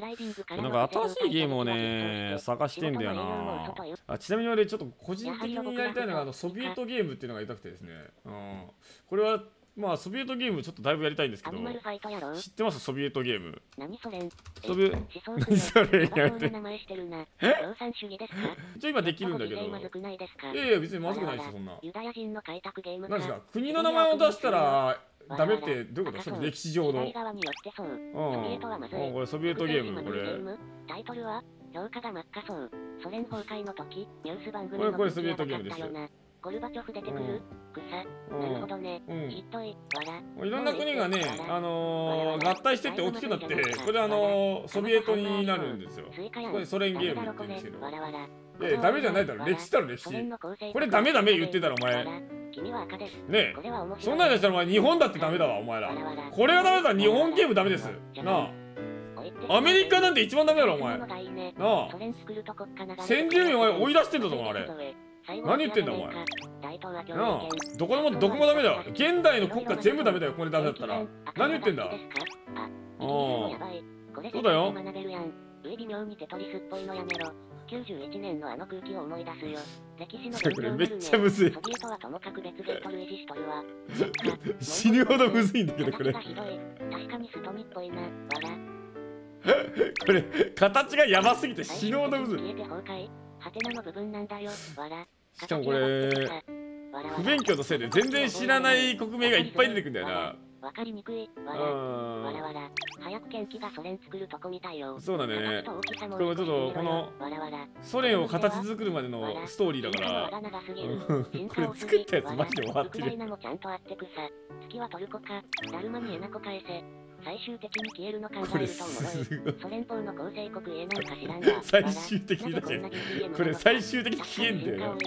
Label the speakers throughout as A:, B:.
A: なんか新しいゲームをね探してんだよな。あちなみに俺ちょっと個人的にやりたいのがあのソビエトゲームっていうのがやりたくてですね、うん、これはまあソビエトゲームちょっとだいぶやりたいんですけど。知ってます？ソビエトゲーム。
B: 何それ
A: ソビエ何それ？やめて
B: え
A: 一応今できるんだけど。いやいや別にまずくないですよそんな。何ですか？国の名前を出したらダメってどういうこと？その歴史上の。うん、うん、これソビエトゲームこれ。
B: タイトルは評価が真っ赤そう。ソ連崩壊の時ニュース番組
A: これこれソビエトゲームです。よ
B: ゴルバチョフ出てくる、草、なるほどね、うん、ひっとい、わ
A: ら。いろんな国がね、あのー、合体してって大きくなって、これあのー、ソビエトになるんですよ。これソ連ゲームって言うんですけど。いやダメじゃないだろ、歴史だろ、歴史。これダメダメ言ってたら、お前。ねえ、そんなんでしたらお前日本だってダメだわ、お前ら。これがダメだったら日本ゲームダメです。なあ。アメリカなんて一番ダメだろ、お前。なあ。先住民お前追い出してんだぞ、あれ。何言ってんだお前なあ。どこでもどこもダメだよ。現代の国家全部ダメだよこれダメだったら。何言ってんだ？ああそうだよ
B: 91年のあの空気を思い出すよ。歴史の
A: これめっちゃむずい。
B: ソビエトはともかく別ゲートルエジストルは。
A: 死ぬほどむずいんだけどこれ。
B: 確かにストミっぽいな。わ
A: ら。これ形がやばすぎて死ぬほどむずい。
B: ハテナの部分なんだよ。わら。
A: しかもこれ不勉強のせいで全然知らない国名がいっぱい出てくんだよな。
B: わかりにくい。わら。わらわら。早く元気がソ連作るとこみたいよ。
A: そうだね。これちょっとこのソ連を形作るまでのストーリーだから。これ作ったやつマジで終わってる。
B: 月はトルコか。ダルマにエナコ返せ。最終的に消えるの考えるとおもろいソ連邦の構成国へなんか知らんが
A: 最終的にだけこれ最終的に消えんだよ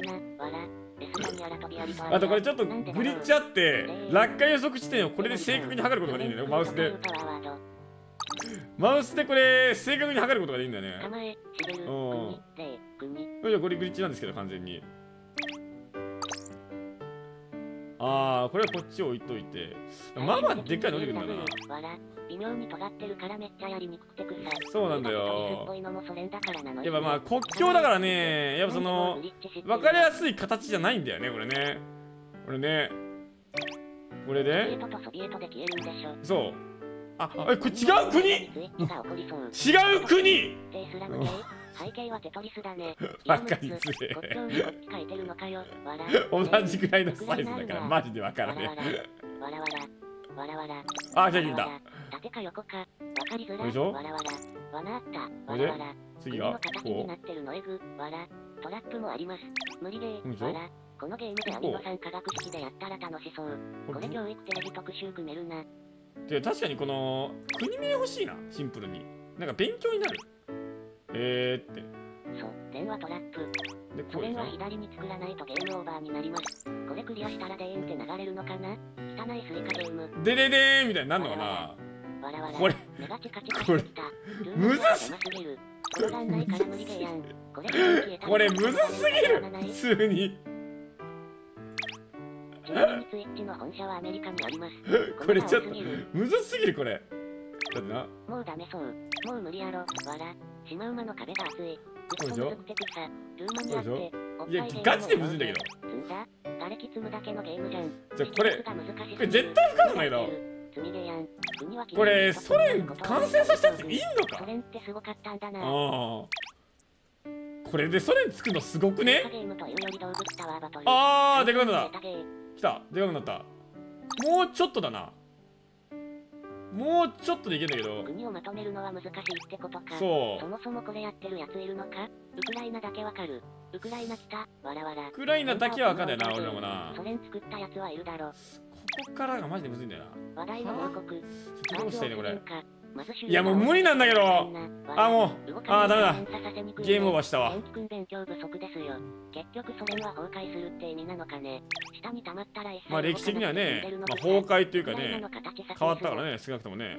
A: あとこれちょっとグリッチあって落下予測地点をこれで正確に測ることができるんだよマウスで。マウスでこれ正確に測ることができるんだよね。うん。これグリッチなんですけど完全に。ああ、これはこっち置いといて。まあまあでっかいの出てくるんだな。
B: 微妙に尖ってるからめっちゃやりにくくてくさ
A: そうなんだよ。やっぱまあ国境だからね、やっぱその、わかりやすい形じゃないんだよね、これね。これね。これでそう。あ、え、これ違う国？違う国
B: 背景はテトリスだね。
A: バカにつれ。同じぐらいのサイズだからマジでわからね
B: え。わらわら。わらわら。
A: あ、じゃあいいんだ。
B: 縦か横か。わかりづらい。
A: でしょ？
B: わらわら。わなあった。わらわら。
A: 次は
B: こう。なってるのエグ。わら。トラップもあります。無理でわら。このゲームでアミノ酸化学式でやったら楽しそう。これ教育テレビ特集組めるな。
A: で確かにこの国名欲しいなシンプルになんか勉強になるえーって。
B: そう、電話トラップ。で、これは左に作らないとゲームオーバーになります。これクリアしたらでーんって流れるのかな？汚いスイカゲーム。
A: でででーんみたいになるのかな？これ、
B: 目がチカチカしてきた。むずすぎる。これ、
A: これむずすぎる普通に。これちょっと、むずすぎるこれ。
B: な。もうダメそう。もう無理やろ。わら。シマウマの壁が厚い。そうでしょ？
A: いや、ガチでむずいんだけど。
B: じゃん。
A: じゃこれ、これ絶対不可能だけど。これ、ソ連完成させたやついんのか？
B: ソ連ってすごかったんだな。あ
A: これでソ連作るのすごくね？あー、でかくなった。来た、でかくなった。もうちょっとだな。もうちょっとでいけんだけど。
B: 国をまとめるのは難しいってことか。
A: そう。
B: そもそもこれやってるやついるのか？ウクライナだけわかる。ウクライナ来た。わらわら。ウ
A: クライナだけはわかんないな俺らもな。
B: ソ連作ったやつはいるだろこ
A: こからがマジでむずいんだよな。
B: 話題の王国。
A: どうしたいねこれ。いやもう無理なんだけど。あもうあーダメだ。ゲームオーバーしたわ。
B: 勉強不足ですよ。結局それは崩壊するって意味なのかね。下に溜ま
A: あ歴史的にはね、まあ、崩壊というかね変わったからね少なくともね。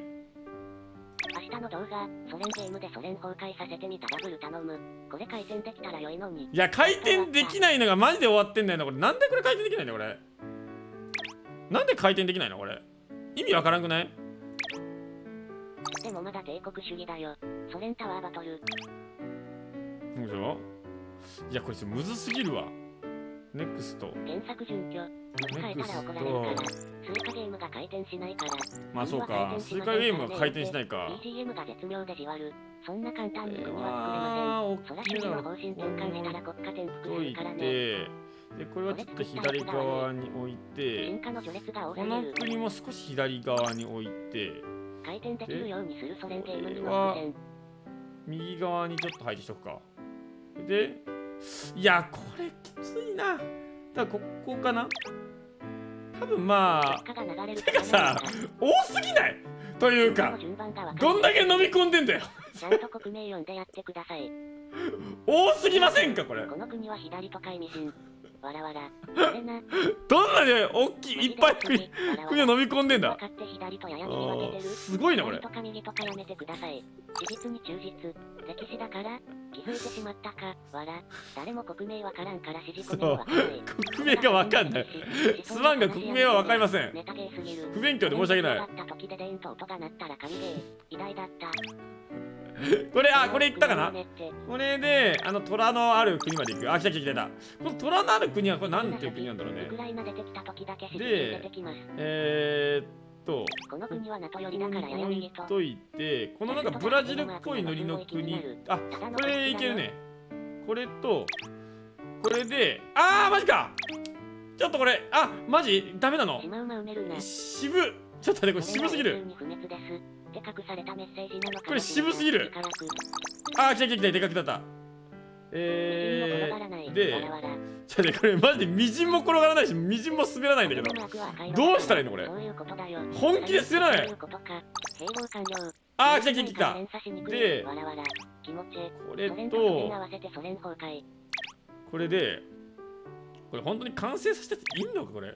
B: 明日の動画、ソ連ゲームでソ連崩壊させてみたダブル頼む。これ回転できたら良いのに。
A: いや、回転できないのがマジで終わってんだよな、これ。なんでこれ回転できないんだよ、これ。なんで回転できないの、これ？意味わからんくない？
B: でもまだ帝国主義だよ。ソ連タワーバトル。
A: そうでしょ？いや、これちょっとむずすぎるわ。ネクスト。
B: 検索準拠。変えたら怒られるから。スイカゲームが回転しないから。
A: まあそうか。スイカゲームが回転しないか。
B: BGM が絶妙でじわる。そんな簡単に国は作れません。そら主義の方針転換したら国家転覆するからね。
A: て、で、これはちょっと左側に置いてこの。国も少し左側に置いて、
B: 回転できるようにするソ連ゲームに
A: これは。右側にちょっと配置しとくか。で、いや、これきついな。だここかな？多分まあ、てかさ多すぎない？というか、どんだけ飲み込んでんだよ。
B: ちゃんと国名読んでやってください。
A: 多すぎませんか、これ？
B: この国は左とか。わらわら。
A: どんなで大きい、いっぱい国国を飲み込んでんだ？すごいな、これ
B: 左。とか右とかやめてください。事実に忠実。歴史だから、気づいてしまったか。わら。誰も国名わからんから。
A: 国名がわかんない。すまんが国名はわかりません。不勉強で申し訳ない。
B: だった時でデーンと音が鳴ったら神。偉大だった。
A: これ、あ、これ言ったかな？これで、あの、虎のある国まで行く。あ、来た来た来た来た。この虎のある国は、これなんていう国なんだろうねで。えーっと、
B: この国は NATO 寄りだからやや
A: 置い
B: 右と。
A: といて、このなんかブラジルっぽいノリの国。あ、これいけるね。これと、これで、あー、マジかちょっとこれ、あ、マジ？ダメなの？渋っちょっと待って、これ渋すぎる。
B: って隠されたメッセージなのか
A: これ渋すぎる。あー、来た来た来た、でかくなった。えー、で
B: わらわら、
A: ちょっと待って、これマジでみじんも転がらないし、みじんも滑らないんだけど。どうしたらいいのこれ？本気で滑らない。あー、来た来た来た。でこれ
B: と
A: これで、これ本当に完成させたやついんのか、これ？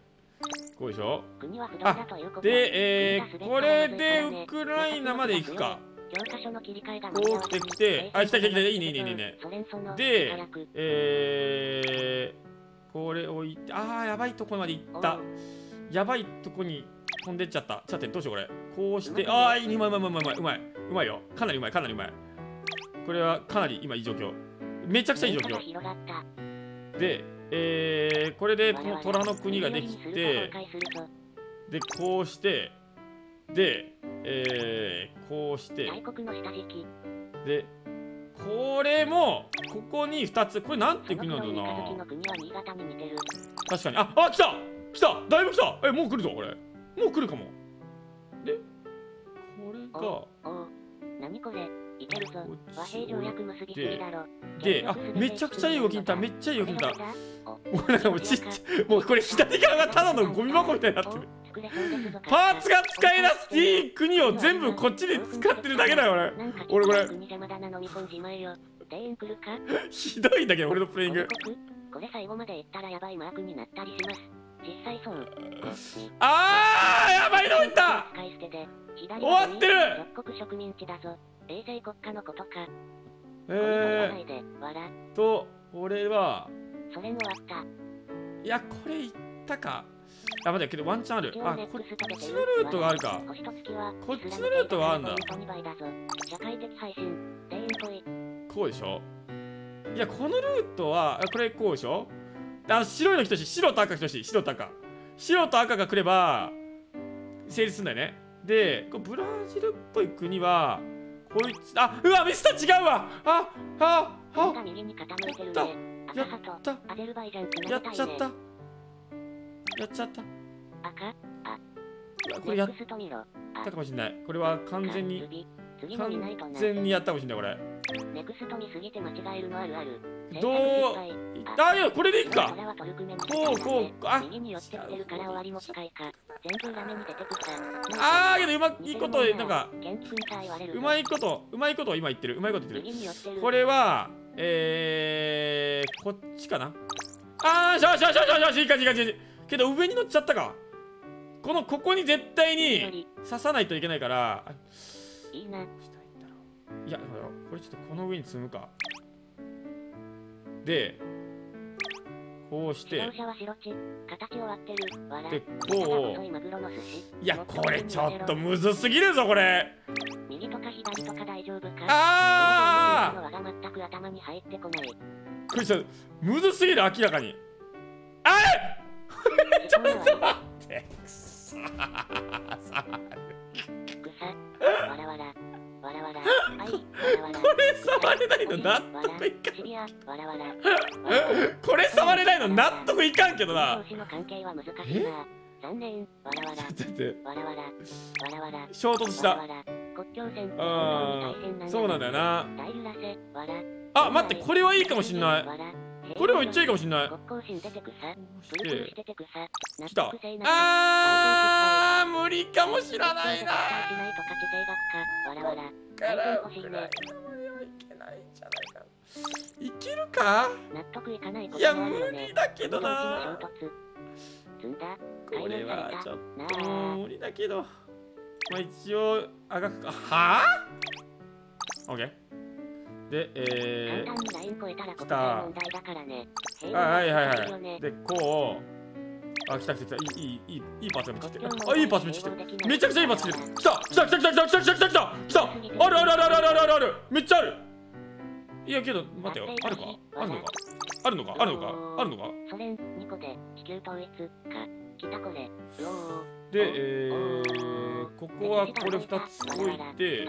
A: こうでしょ
B: 国は不動だということ
A: で、えー、これ
B: 滑
A: でウクライナまで行くか。
B: 教科書の切り替えが
A: こう来てきてあ来た来た来たいいねいいねいいねでえー、これ置いて、あー、やばいとこまで行った。やばいとこに飛んでっちゃった。ちょっと待って、どうしようこれ。こうして、あー、いいねうまいうまいうまいうまいうまい。うまいよ。かなりうまい、かなりうまい。これはかなり今いい状況。めちゃくちゃいい状況。で、えー、これでこの虎の国ができて、で、こうして、で、えー、こうして、で、これも、ここに2つ、これなんていう国なんだろうな確かに。あ、あ、来た来ただいぶ来たえ、もう来るぞ、これ。もう来るかも。で、これが、
B: おお何これ？いけるぞ
A: こっち
B: 和平条約結びすぎだろ
A: で、あ、めちゃくちゃいい動きにいった。めっちゃいい動きにいった。
B: これがお
A: もうなんかもうちっちゃい、もうこれ左側がただのゴミ箱みたいになってる。パーツが使い出すいい国を全部こっちで使ってるだけだよ、俺。俺これひどいんだけど、俺のプレイング。
B: これ最後まで言ったらやばいマークになったりします実際そう
A: あー、やばいのいった
B: 使い捨てで左
A: 終わってる
B: 属国植民地だぞ衛星国家のことか
A: えーと、これは、
B: それ終わった
A: いや、これいったか。あ、待って、けどワンチャンある。あ、こっちのルートがあるか。こっちのルートがあるんだ
B: イスラム系がポイント2倍だぞ社会的配信店員来い
A: こうでしょいや、このルートは、あこれこうでしょあの白いの等しい。白と赤等しい。白と赤。白と赤が来れば、成立するんだよね。で、ブラジルっぽい国は、こいつ、あ、うわ、ミスター違うわ。あ、あ、あ、や
B: 赤
A: った。や
B: なげた。いね
A: っちゃった。やっちゃった。これやったかもしれない。これは完全に、
B: 次いと
A: 完
B: な
A: 全にやったかもしれない、こ
B: ネクスト見すぎて間違えるのあるある
A: れ。どう？あ、いや、これでいいか
B: こ。
A: うこうあ
B: 右に寄ってってるから終わりも近いか全部画面に出てくさ
A: あー、けどうまいこと、なんか、うまいこと、うまいことを今言ってる。うまいこと言ってる。これは、えー、こっちかなあー、しょしょしょしょしょいい感じいい感じいい感じ。けど上に乗っちゃったか。この、ここに絶対に刺さないといけないから、あ
B: いい
A: ね。いやこれちょっとこの上に積むか。でこうして。でこう。いやこれちょっとむずすぎるぞこれ。
B: 右とか左とか大丈夫か？ああこ
A: れちょっとむずすぎる明らかに。あれ？ちょっと待って。く
B: さ笑
A: これ触れないの納得いかんこれ触れないの納得いかんけどな
B: 同士の関係は難しいな残念わらわらわらわらわらわら
A: 衝突した
B: 国境線
A: あーそうなんだよなあ待ってこれはいいかもしんないこれはいっちゃいいかもしんない。来た。あー無理かもしれないな。
B: い
A: けるか
B: い
A: や無理だけどなこれはちょっと無理だけどまあ一応あがくかはあ ?OK でえ
B: 簡単にライン超えた。ら国
A: 来たはいはいは
B: 平和ない
A: でこう。あ来た来た来た。いいいいいいいいパーツが来て。るあいいパーツめっちゃ来て。るめちゃくちゃいいパーツ来てる。来た来た来た来た来た来た来た来た来た。来た。あるあるあるあるあるあるあるめっちゃある。いやけど待ってよ。あるか？あるのか？あるのか？あるのか？あるのか？
B: ソ連2個で地球統一か来たこれ。うおー。
A: でえー、ここはこれ2つ置いて。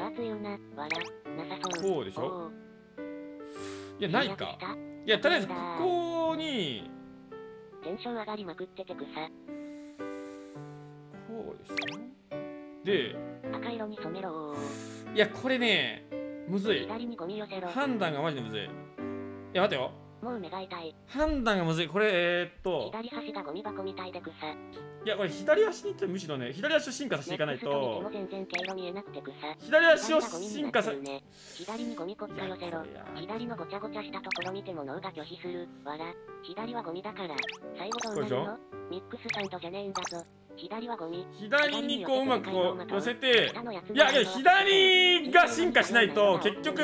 A: こうでしょ？いやないか。いやとりあえずここに。
B: テンション上がりまくっててくさ。
A: こうでしょで。
B: 赤色に染めろ
A: いやこれねむずい。
B: 左にゴミ寄せろ。
A: 判断がマジでむずい。いや待てよ
B: もう目が痛い。
A: 判断がむずい。これえー、っと。
B: 左端がゴミ箱みたいでくさ。
A: いやこれ左足にってむしろね左足を進化させていかないと。
B: 見ても全然経路見えなくてくさ。
A: 左足を進化さ
B: なってるね。左にゴミこっか寄せろ。左のごちゃごちゃしたところ見ても脳が拒否する。わら左はゴミだから。最後どうなるの？ミックスサンドじゃねえんだぞ。左はゴミ。
A: 左にこううまくこう寄せて。いやいや左が進化しないと。結局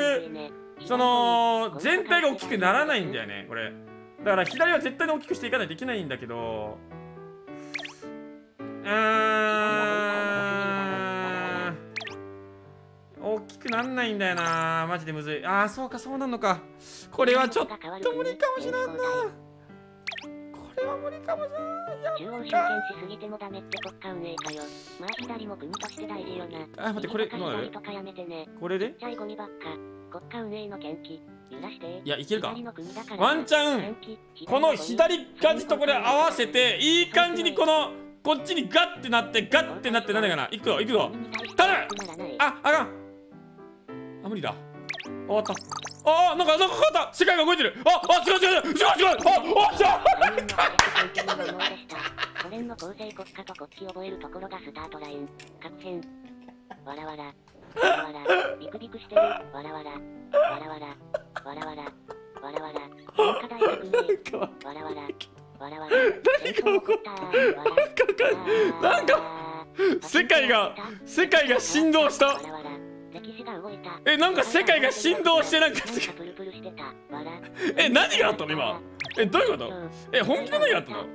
A: その全体が大きくならないんだよねこれ。だから左は絶対に大きくしていかないといけないんだけど。うーん。大きくなんないんだよな。マジでむずい。ああそうかそうなのか。これはちょっと無理かもしらんな。無理かもしらん。や
B: 中央集権しすぎてもダメって国家運営かよ。まあ左も国として大事よな。
A: あ待ってこれ
B: 左とかやめてね。
A: これで？
B: ちゃいゴミばっか。国家運営の研究揺らして。
A: いやいけるか。ワンチャンこの左端とこれ合わせていい感じにこのこっちにガッてなってガッてなってなんだかな。行くぞ行くぞ。頼む！ああかん。あ無理だ。終わった。あなんかなんか変わった。世界が動いてる。ああ違う違う違う。違う違う。ああの思いした。
B: ソ連の構成国家と国旗覚えるところがスタートライン。各編。わらわら。わらわら。ビクビクしてる。わらわら。わらわら。わらわら。わらわら。文化大学に。わらわら。わらわら。
A: 何が起こった。なんか、なんか、世界が、世界が振動した。
B: 歴史が動いた。
A: え、なんか世界が振動して、なんか。
B: プルプルしてた。
A: え、何があったの今。えどういうこと？え本気で何があったの？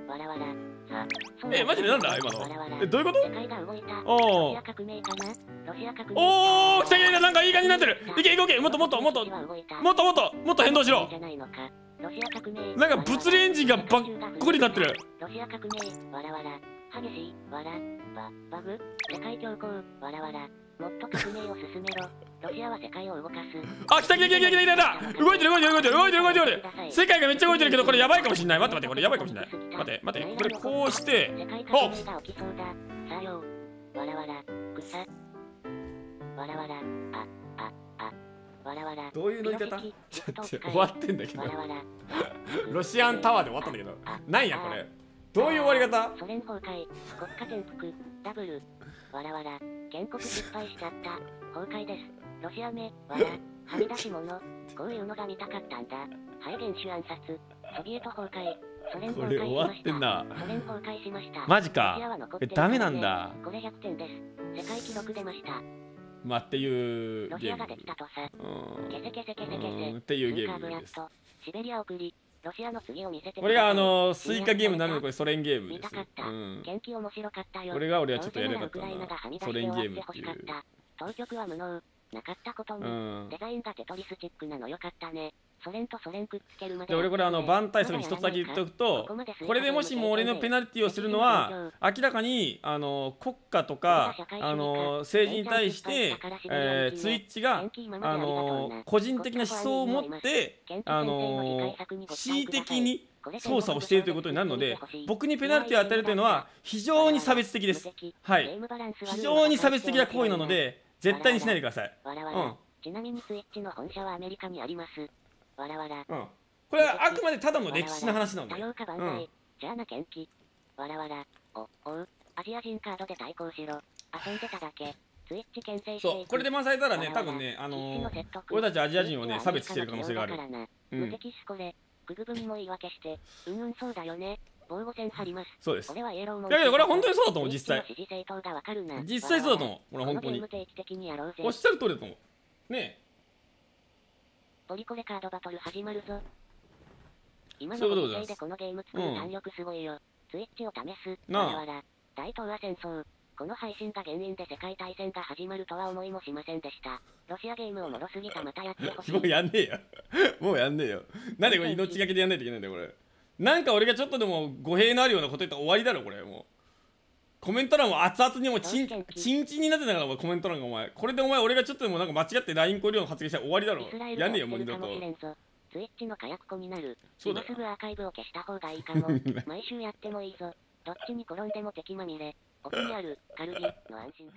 A: えマジでなんだ今の？えどういうこと？お
B: ロシ
A: ー。
B: ア革命かな？ロシア革命
A: おー来た来たなんかいい感じになってる。いけいけいけもっともっともっと。もっともっともっと変動しろ。
B: な
A: んか物理エンジンがばっこりになってる。
B: ロシア革命わらわら激しい。わらババグ？世界恐慌。わらわらもっと革命を進めろロシアは世界を動かす
A: あ来た来た来た来た来た来た動いてる動いてる動いてる動いてる動いてる動いてる世界がめっちゃ動いてるけどこれやばいかもしんない待って待ってこれやばいかもしんない待って待ってこれこうして
B: 世界が起きそうださよわらわら草わらわらあああわらわら
A: どういう乗り方ちょっと終わってんだけどロシアンタワーで終わったんだけどなんやこれどういう終わり方
B: ソ連崩壊国家転覆ダブルわらわら建国失敗しちゃった崩壊ですロシア目わらはみ出し物。こういうのが見たかったんだ。はい原種暗殺。ソビエト崩壊。ソ連
A: こ
B: 崩壊し
A: れ終わっ
B: ましてた
A: んな。
B: ソ連崩壊しました。
A: マジか。えダメなんだ。
B: これ100点です。世界記録出ました。
A: まあっていう
B: ロシアができたとさ。
A: うん。
B: ケセケセケセケ
A: うん。
B: セ
A: っていうゲ
B: スー
A: ムです。
B: シベリア送り。ロシアの次を見せて
A: これがあのスイカゲームになるのこれソ連ゲームです。
B: 見たかった、
A: うん。
B: 研究面白かったよ。
A: これが俺はちょっとやりたかった
B: ならウクライナがはみ
A: な
B: 出して終わって
A: ソ連ゲームっていう。
B: ほしかった当局は無能なかったことに、
A: うん。
B: デザインがテトリスチックなのよかったね。ソ連とソ連くっつけるまで
A: で俺これあの番対策に一つだけ言っておくとこれでもしも俺のペナルティをするのは明らかにあの国家とかあの政治に対して、えーツイッチがあの個人的な思想を持ってあの恣意的に操作をしているということになるので僕にペナルティを与えるというのは非常に差別的です。はい。非常に差別的な行為なので絶対にしないでください
B: わらわら
A: うん
B: ちなみにスイッチの本社はアメリカにあります。わらわら。
A: うんこれはあくまでただの歴史の話なので
B: 多様化万
A: うん
B: 歳。じゃあな元気。わらわら。お、おう。アジア人カードで対抗しろ。遊んでただけ。ツイッチ牽制
A: そうこれで回されたらね多分ねあのー俺たちアジア人をね差別してる可能性があるうん
B: 無敵しこれ。ググブにも言い訳して。うんうんそうだよね。防護線張ります。
A: そうです
B: これはイエローも
A: だけどこれは本当にそうだと思う実際
B: ツイッチの支持政党がわかるな
A: 実際そうだと思うこれは本当に
B: このゲーム定期的にやろうぜ
A: おっしゃる通りだと思うね
B: ポリコレカードバトル始まるぞ。今
A: そう
B: の
A: ご
B: 時世でこのゲーム作る
A: うん
B: 弾力すごいよ。ツイッチを試す。
A: なあ。
B: 大東亜戦争。この配信が原因で世界大戦が始まるとは思いもしませんでした。ロシアゲームおもろすぎたまたやってほしい。
A: もうやんねえよもうやんねえよなんでこれ命がけでやんないといけないんだよこれなんか俺がちょっとでも語弊のあるようなこと言ったら終わりだろこれもうコメント欄も熱々にもうチンチンチンになってたからコメント欄がお前これでお前俺がちょっとでもなんか間違って LINE コリオの発言したら終わりだろやんねえよもう二度と。
B: ツイッチの火薬庫になる。
A: そう
B: 今すぐアーカイブを消した方がいいかも。毎週やってもいいぞ。どっちに転んでも敵まみれ。奥にある、カルギの安心感。